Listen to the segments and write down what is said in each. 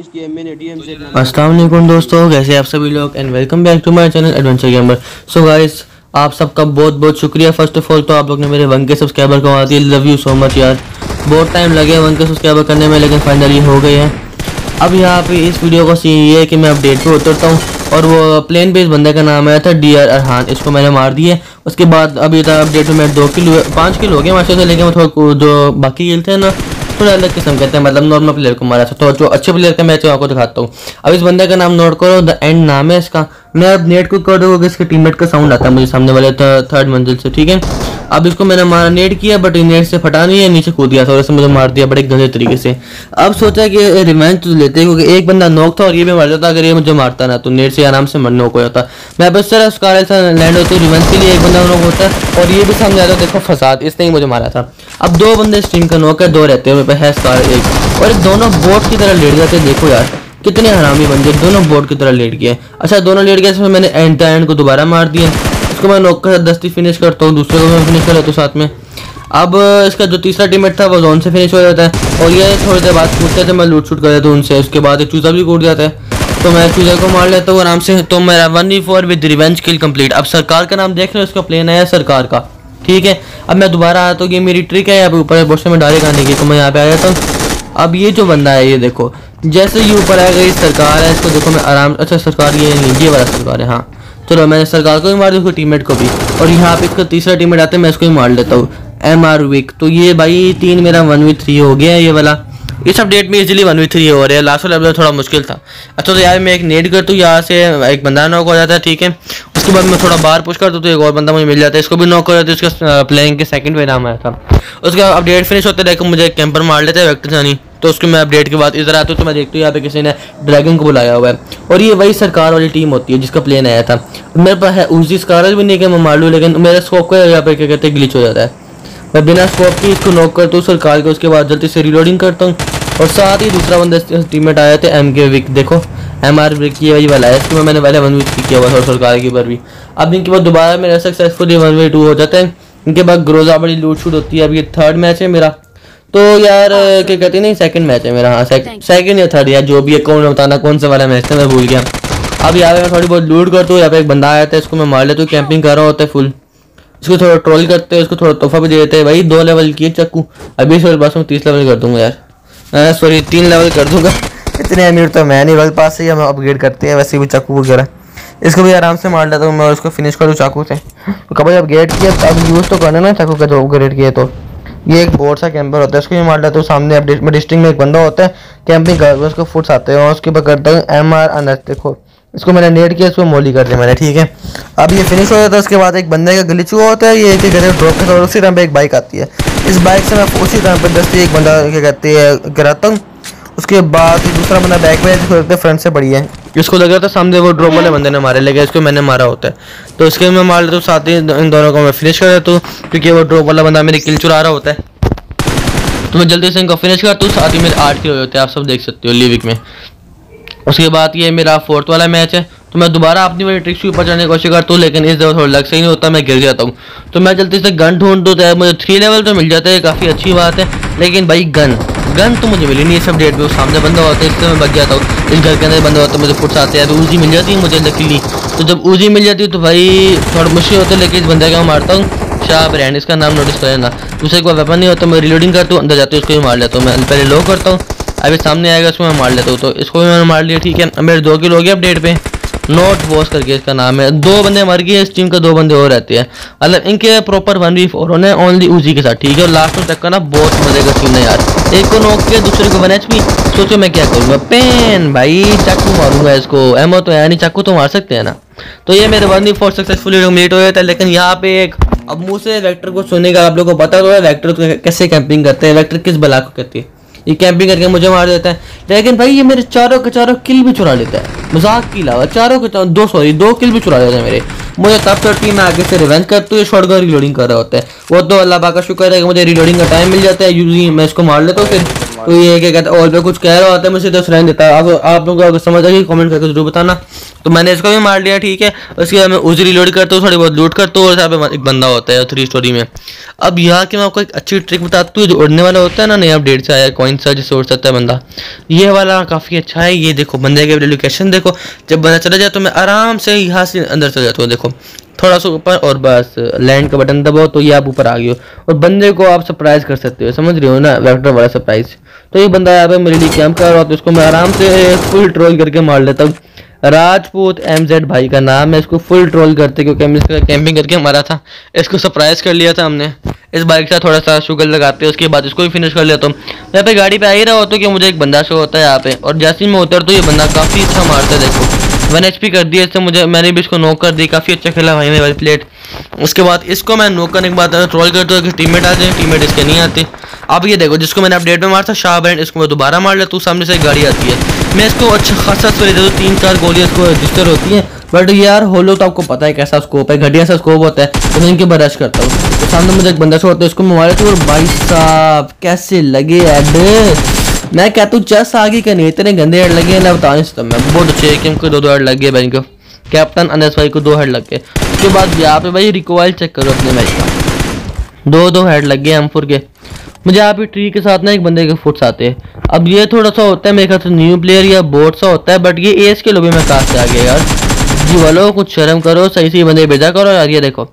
असलम दोस्तों, कैसे आप सभी लोग? And welcome back to my channel adventure gamer so guys आप सबका बहुत बहुत शुक्रिया। फ़र्स्ट ऑफ़ ऑल तो आप लोग ने मेरे वन के सब्सक्राइबर को दिए। लव यू सो मच यार। बहुत टाइम लगे वन के सब्सक्राइबर करने में, लेकिन फाइनली हो गए हैं। अब यहाँ पे इस वीडियो का सीन ये है कि मैं अपडेट पे उतरता हूँ। और वो प्लेन बेस बंदे का नाम आया था डी आर अरहान इसको मैंने मार दिया। उसके बाद अभी तक अपडेट में मैं दो किलो, पाँच किलो हो गए माशा से, लेकिन वो थोड़ा जो बाकी खेलते हैं ना थोड़ा अलग किस्म कहते हैं मतलब नॉर्मल प्लेयर को मारा। तो जो अच्छे प्लेयर का मैच है, आपको दिखाता हूँ। अब इस बंदे का नाम नोट करो द एंड नाम है इसका। मैं अब नेट को कर दूँगा इसके टीममेट का साउंड आता है मुझे सामने वाले थर्ड मंजिल से, ठीक है? अब इसको मैंने मारा नेट किया बट नेट से फटा नहीं है, नीचे कूद गया था और मुझे मार दिया बड़े गंदे तरीके से। अब सोचा कि रिवेंज तो लेते क्योंकि एक बंदा नोक था और ये भी मर जाता, अगर ये मुझे मारता ना तो नेट से आराम से मर नोक हो जाता। मैं बस तरह उसका लैंड होती रिवेंज के लिए एक बंदा नोक होता है और ये भी समझ आता, देखो फसाद, इसने ही मुझे मारा था। अब दो बंदे स्ट्रीम का नोक है, दो रहते हैं है स्कार एक। और दोनों बोट की तरह लेट जाते देखो यार, कितने हरामी बंदे, दोनों बोर्ड की तरह लेट गए। अच्छा दोनों लेट गए, इसमें मैंने एंड एंड को दोबारा मार दिया। इसको मैं नोक कर दस्ती फिनिश करता हूँ, दूसरे को मैं फिनिश कर लेता हूँ साथ में। अब इसका जो तीसरा टीमेट था वो जोन से फिनिश हो जाता है। और ये थोड़ी देर बाद कूदते थे मैं लूट शूट कर देता हूँ उनसे। उसके बाद एक चूजा भी कूद जाता है। तो मैं चूजा को मार लेता हूँ आराम से। तो मेरा one v four with revenge kill complete अब सरकार का नाम देख रहे हो उसका प्लेन आया सरकार का? ठीक है? अब मैं दोबारा आता हूँ, ये मेरी ट्रिक है पे ऊपर बोस्टर में डायरेक्ट आने की तो मैं यहाँ पे आ जाता हूँ। अब ये जो बंदा है, ये देखो, जैसे ये ऊपर आएगा, ये सरकार है, इसको देखो मैं आराम अच्छा सरकार ये नहीं, ये वाला सरकार है हाँ। चलो मैंने सरकार को भी मार दिया, उसको टीममेट को भी। और यहाँ पे इसका तीसरा टीममेट आता है, मैं इसको भी मार लेता हूँ। एम आर विक तो ये भाई तीन मेरा वन वी थ्री हो गया है ये वाला। इस अपडेट में इजीली वन वी थ्री हो रहा है। लास्ट वाला लेवल थोड़ा मुश्किल था। अच्छा तो यार मैं एक नेट करता हूँ, यहाँ से एक बंदा नॉक हो जाता है, ठीक है। उसके बाद मैं थोड़ा बाहर पुश करता हूँ तो एक और बंदा मुझे मिल जाता है। इसको भी नॉक हो जाता है, उसका प्लेइंग के सेकंड पे नाम आया था। उसके अपडेट फिनिश होते लेकिन मुझे कैंपर मार लेते हैं, व्यक्ति जानी। तो उसके मैं अपडेट के बाद इधर आता हूँ तो मैं देखती हूँ यहाँ पे किसी ने ड्रैगन को बुलाया हुआ है। और ये वही सरकार वाली टीम होती है जिसका प्लेन आया था। मेरे पास है, उसी स्कार भी नहीं कि मैं मार लूँ, लेकिन मेरा स्कोप को यहाँ पे क्या कहते हैं ग्लिच हो जाता है। मैं बिना स्कोप की इसको नॉक करता हूँ, सरकार के उसके बाद जल्दी से रिलोडिंग करता हूँ। और साथ ही दूसरा बंदा टीममेट आया था एम के विक देखो। एम आर विक ये वही वाला है इसमें मैंने पहले वन वीक किया हुआ था, सरकार के ऊपर भी। अब इनके बाद दोबारा मेरा सक्सेसफुली वन वे टू हो जाता है। इनके बाद ग्रोजा बड़ी लूट शूट होती है, अब ये थर्ड मैच है मेरा। तो यार हाँ, क्या कहते नहीं सेकंड मैच है मेरा हाँ सेकंड या थर्ड यार जो भी है कौन बताना कौन सा वाला मैच था मैं भूल गया। अब यहाँ पे मैं थोड़ी बहुत लूट करता हूँ यहाँ पे एक बंदा आया था इसको मैं मार लेता हूँ कैंपिंग कर रहा होता है फुल इसको थोड़ा ट्रोल करते हैं उसको थोड़ा तोहफा भी दे देते हैं भाई दो लेवल की चक्कू अभी इस पास में तीस लेवल कर दूँगा यार। सॉरी तीन लेवल कर दूँगा। इतने अमीर तो मैं नहीं वर्ल्ड पास से ही हम अपग्रेड करते हैं वैसे भी चाकू वगैरह। इसको भी आराम से मार लेता हूँ मैं उसको फिनिश करूँ चाकू से। तो कभी अपग्रेड किया अब यूज़ तो करना ना चाकू का जो अपग्रेड किया तो। ये एक बोर्ड सा कैंपर होता है, उसको भी मार लेते हो, सामने अब डिस्ट्रिक्ट में एक बंदा होता है, कैंपिंग कर उसको फुट्स आते हैं और उसके ऊपर करता हूँ एम आर अनस देखो, इसको मैंने नेट किया, इसको मोली कर दिया मैंने, ठीक है? अब ये फिनिश हो जाता है, उसके बाद एक बंदे का गली चुका होता है, ये एक घर ड्रॉप करता है उसी टाइम पर एक बाइक आती है। इस बाइक से मैं उसी टाइम पर दस्ती एक बंदा, क्या कहते हैं, गिराता हूँ। उसके बाद दूसरा बंदा बैक में है फ्रंट से बढ़िया है। इसको लग रहा था सामने वो ड्रॉप वाले बंदे ने मारे, लेकिन इसको मैंने मारा होता है। तो इसके मैं मार लेता हूँ, साथ ही इन दोनों को मैं फिनिश कर देता हूँ, क्योंकि वो ड्रॉप वाला बंदा मेरी किल चुरा रहा होता है। तो मैं जल्दी से इनको फिनिश करता हूँ, साथ ही मेरे आठ किलो होते हैं, आप सब देख सकते हो लिविक में। उसके बाद ये मेरा फोर्थ वाला मैच है। तो मैं दोबारा अपनी वाली ट्रिक्स के ऊपर चढ़ने की कोशिश करता हूँ, लेकिन इस दफ़ा थोड़ा लग सही नहीं होता, मैं गिर जाता हूँ। तो मैं जल्दी से गन ढूंढ दूँ तो मुझे थ्री लेवल तो मिल जाता है काफ़ी अच्छी बात है। लेकिन भाई गन गन तो मुझे मिली नहीं सब डेट पे। सामने बंदा होता है इससे मैं बच जाता हूँ। इस घर के अंदर बंदा होता है, मुझे फुट आते हैं। तो ऊजी मिल जाती है मुझे लकीली तो जब ऊजी मिल जाती है तो भाई थोड़ा मुश्किल होता है, लेकिन इस बंदे का मारता हूँ। शाह ब्रांड इसका नाम नोटिस कर लेना दूसरे कोई वेपन नहीं होता, मैं रिलोडिंग करता हूँ, अंदर जाते उसको भी मार लेता हूँ। मैं पहले लो करता हूँ, अभी सामने आएगा, उसको मैं मार लेता हूँ। तो इसको भी मैंने मार लिया, ठीक है। मेरे दो किलो हो गया अपडेट पे। नोट वॉश करके इसका नाम है। दो बंदे मर गए, इस टीम का दो बंदे और रहते हैं। मतलब इनके प्रॉपर वन वी फोर होने ओनली उजी के साथ, ठीक है? और लास्ट में तक का ना बहुत मज़े का सीन है यार। एक को नोक किया, दूसरे को वन एच सोचो मैं क्या करूँगा? पेन भाई, चाकू मारूँगा इसको। एमओ तो है नहीं, चाकू तो मार सकते हैं ना। तो ये मेरे one v four successfully complete हो जाता है लेकिन यहाँ पे एक अब मुँह से को सुनने का आप लोगों को पता तो है कैसे कैंपिंग करते हैं वैक्टर किस बला को कहती है? ये कैंपिंग करके मुझे मार देता है। लेकिन भाई ये मेरे चारों के चारों किल भी चुरा लेता है। मज़ाक के अलावा चारों के चारों दो सॉरी दो किल भी चुरा देता है मेरे। मुझे तब तक मैं आगे से रिवेंज करती हूँ शॉर्ट गन रिलोडिंग कर रहा होता है। वो तो अल्लाह का शुक्र है कि मुझे रिलोडिंग का टाइम मिल जाता है। यूजी मैं इसको मार लेता हूँ फिर। तो ये क्या कहते हैं और पे कुछ कह रहा होता है मुझे तो सुनाई देता है। आप आप लोगों को अगर समझ आ गई कमेंट करके ज़रूर बताना। तो मैंने इसको भी मार लिया ठीक है? उसके बाद मैं उजरी रिलोड करता हूँ थोड़ी बहुत लूट करता हूँ और यहाँ पे एक बंदा होता है थ्री स्टोरी में। अब यहाँ की मैं आपको एक अच्छी ट्रिक बताती हूँ जो उड़ने वाला होता है ना नया अपडेट से आया कॉइन सा जिससे उड़ सकता है बंदा। ये वाला काफ़ी अच्छा है ये देखो बंदे के लोकेशन देखो। जब बंदा चला जाए तो मैं आराम से यहाँ से अंदर चले जाता हूँ देखो। थोड़ा सा ऊपर और बस लैंड का बटन दबाओ तो ये आप ऊपर आ गए हो। और बंदे को आप सरप्राइज़ कर सकते हो, समझ रहे हो ना? वेक्टर वाला सरप्राइज़ तो ये बंदा यहाँ पे मेरे लिए कैंप कर रहा था इसको मैं आराम से फुल ट्रोल करके मार लेता हूँ। राजपूत एम जेड भाई का नाम है। इसको फुल ट्रोल करते, क्योंकि हम इसका कैंपिंग करके मारा था। इसको सरप्राइज़ कर लिया था हमने। इस बाइक से थोड़ा सा शुगर लगाते, उसके बाद इसको भी फिनिश कर लेता हूँ यहाँ पे गाड़ी पे आ ही रहा होता तो कि मुझे एक बंदा शो होता है यहाँ पे। और जैसे ही मैं उतर तो ये बंदा काफ़ी अच्छा मारता है देखो। वन एच कर दिया इससे मुझे, मैंने भी इसको नोक कर दी, काफ़ी अच्छा खेला भाई मेरे वाली प्लेट उसके बाद इसको मैं नोक करने के बाद ट्रोल करता हूँ कि टीममेट आ जाए टीममेट इसके नहीं आते। अब ये देखो, जिसको मैंने अपडेट में मारा था शाह बैंड इसको मैं दोबारा मार लेता हूँ, सामने से गाड़ी आती है। मैं इसको अच्छा खासा सवेरे दे दूँ तीन चार गोलियाँ इसको रजिस्टर होती हैं। बट यार होलो तो आपको पता है कैसा स्कोप है, घटिया सा स्कोप होता है तो मैं इनके रश करता हूँ। तो सामने मुझे एक बंदा छोड़ता है, इसको मैं मारा और भाई साहब, कैसे लगे एड मैं क्या तू चस आगे का नहीं, इतने गंदे हेड लगे हैं ना बता नहीं सकता। मैं बहुत अच्छे कि हमको दो दो हेड लग गए भाई को कैप्टन अनस भाई को दो हेड लग गए। उसके बाद यहाँ पे भाई रिकॉइल चेक करो अपने मैच का दो दो हेड लग गए एमफोर के। मुझे यहाँ पे ट्री के साथ ना एक बंदे के फुट्स आते हैं। अब ये थोड़ा सा होता है मेरे ख्याल से न्यू प्लेयर या बोर्ड सा होता है बट ये एस के लोबी में कहा से आ गया यार? जी वालो कुछ शर्म करो, सही सही बंदे भेजा करो यार, ये देखो।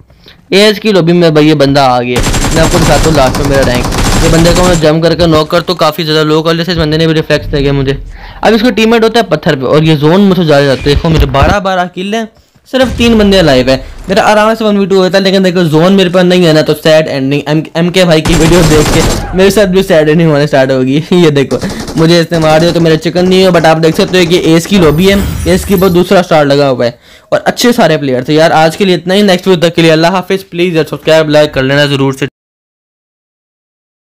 एज की लोबी में भाई ये बंदा आ गया। मैं आपको दिखाता हूँ लास्ट में मेरा रैंक ये बंदे को मैं जम करके नॉक कर तो काफ़ी ज़्यादा लो कर जैसे इस बंदे ने भी रिफ्लेक्स दे गया मुझे। अब इसको टीममेट होता है पत्थर पे, और ये जोन मुझे ज़्यादा जाते देखो मेरे बारह बारह किल है। सिर्फ़ तीन बंदे लाइव है। मेरा आराम से वन वी टू होता है लेकिन देखो जोन मेरे पास नहीं है ना तो सैड एंडिंग एम एम के भाई की वीडियो देख के मेरे साथ भी सैड एंडिंग होने स्टार्ट होगी। ये देखो, मुझे इसने मार दिया तो मेरा चिकन नहीं है बट आप देख सकते हो कि एस की लॉबी है। एस की बहुत दूसरा स्टार लगा हुआ है, और अच्छे सारे प्लेयर थे। यार, आज के लिए इतना ही नेक्स्ट वीडियो तक के लिए अल्लाह हाफिज़। प्लीज़ सब्सक्राइब लाइक कर लेना ज़रूर से।